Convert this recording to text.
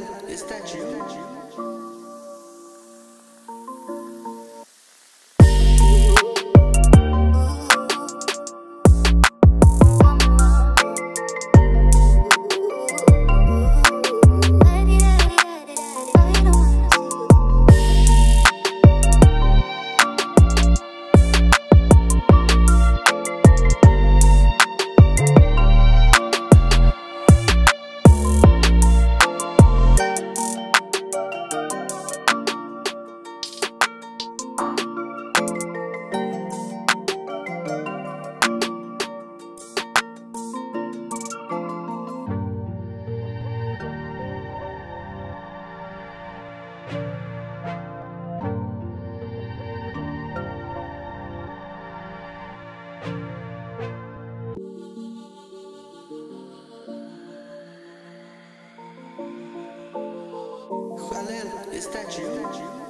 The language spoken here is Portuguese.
modelo, estadio. statue.